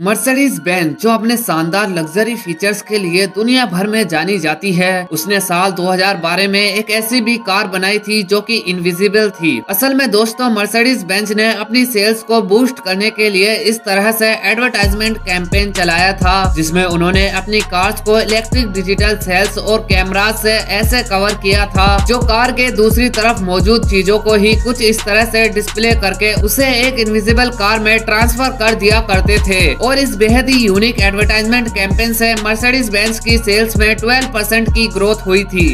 Mercedes Benz जो अपने शानदार लग्जरी फीचर्स के लिए दुनिया भर में जानी जाती है, उसने साल 2012 में एक ऐसी भी कार बनाई थी जो कि इनविजिबल थी। असल में दोस्तों, मर्सिडीज बेंज ने अपनी सेल्स को बूस्ट करने के लिए इस तरह से एडवर्टाइजमेंट कैंपेन चलाया था, जिसमें उन्होंने अपनी कार्स को इलेक्ट्रिक डिजिटल सेल्स और कैमरा से ऐसे कवर किया था, जो कार के दूसरी तरफ़ मौजूद चीज़ों को ही कुछ इस तरह से डिस्प्ले करके उसे एक इनविजिबल कार में ट्रांसफ़र कर दिया करते थे। और इस बेहद ही यूनिक एडवर्टाइजमेंट कैंपेन से मर्सिडीज बेंच की सेल्स में 12 परसेंट की ग्रोथ हुई थी।